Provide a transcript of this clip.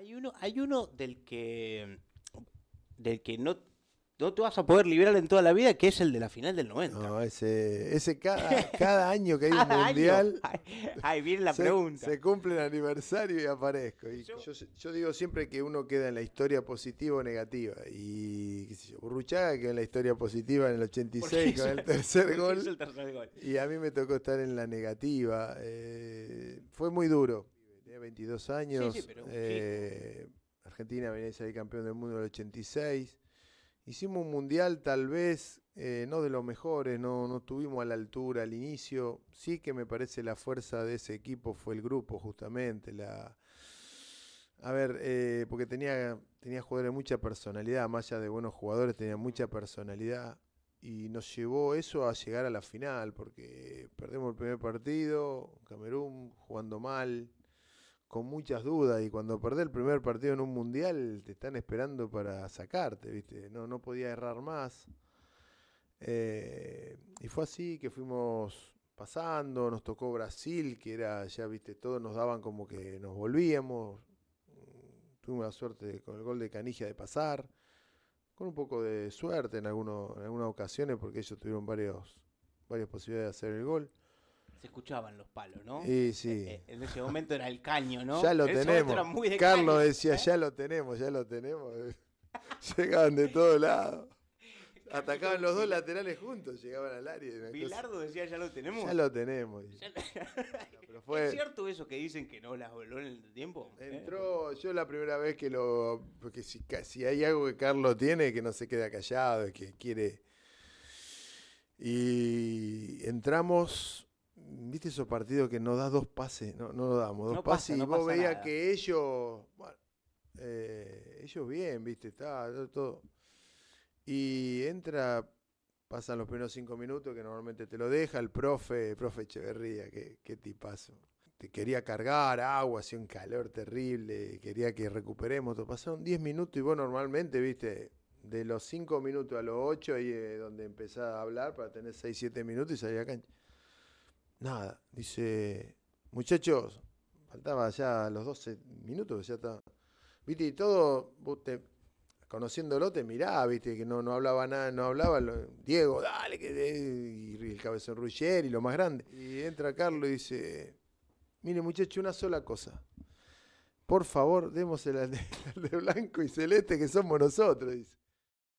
Hay uno, hay uno del que del que no, no te vas a poder librar en toda la vida, que es el de la final del 90. No, ese, ese cada, cada año que hay un mundial. Ahí, viene la se, pregunta. se cumple el aniversario y aparezco. Y Yo- yo, yo digo siempre que uno queda en la historia positiva o negativa. Y qué sé yo, Burruchaga quedó en la historia positiva en el Porque 86 con el tercer gol. el tercer gol. Y a mí me tocó estar en la negativa. eh, fue muy duro. Tenía 22 años. sí, pero un eh, Argentina venía a salir campeón del mundo en el 86. Hicimos un mundial tal vez, eh, no de los mejores, no, no estuvimos a la altura al inicio. Sí que me parece la fuerza de ese equipo fue el grupo justamente. La... A ver, eh, porque tenía, tenía jugadores de mucha personalidad, más allá de buenos jugadores, tenía mucha personalidad y nos llevó eso a llegar a la final, porque perdemos el primer partido, Camerún jugando mal, con muchas dudas, y cuando perdés el primer partido en un mundial te están esperando para sacarte, ¿viste? No, no podía errar más. Eh, y fue así que fuimos pasando, nos tocó Brasil, que era, ya viste, todos nos daban como que nos volvíamos. Tuvimos la suerte con el gol de Canigia de pasar con un poco de suerte en, alguno- en algunas ocasiones, porque ellos tuvieron varios, varias posibilidades de hacer el gol. Se escuchaban los palos, ¿no? Y sí, Eh, en ese momento era el caño, ¿no? ya lo En era tenemos. muy de Carlos caño, decía, ¿eh? ya lo tenemos, ya lo tenemos. Llegaban de todos lados. Atacaban los dos laterales juntos, llegaban al área. cosa- Bilardo decía, ya lo tenemos. ya lo tenemos. pero ¿Es cierto eso que dicen que no las voló en el tiempo? ¿Eh? Entró, yo la primera vez que lo. Porque si, si hay algo que Carlos tiene, que no se queda callado, que quiere. Y entramos. ¿Viste esos partidos que nos das dos pases? No, no lo damos, dos No pasa, pases no y vos pasa veías nada. que ellos. Bueno, eh, ellos bien, ¿viste? Está todo-. Y entra. Pasan los primeros cinco minutos que normalmente te lo deja el profe, el profe Echeverría, qué, qué tipazo te quería cargar agua, hacía un calor terrible, quería que recuperemos. todo. Pasaron 10 minutos y vos normalmente, viste, de los 5 minutos a los 8 ahí es donde empezás a hablar para tener 6, 7 minutos y salir a cancha. Nada, dice, muchachos, faltaba ya los 12 minutos, ya está. Viste, y todo, te, conociéndolo te mirá, viste, que no, no hablaba nada, no hablaba, Diego, dale, que y el cabezón Ruggieri, lo más grande. Y entra Carlos y dice, Mire, muchacho, una sola cosa. Por favor, demos el al al de blanco y celeste que somos nosotros, dice.